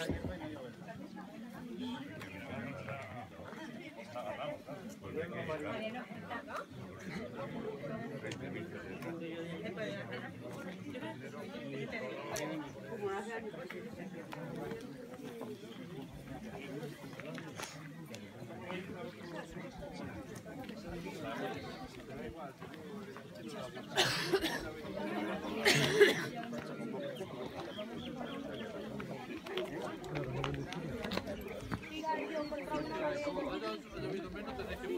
Gracias. Como van a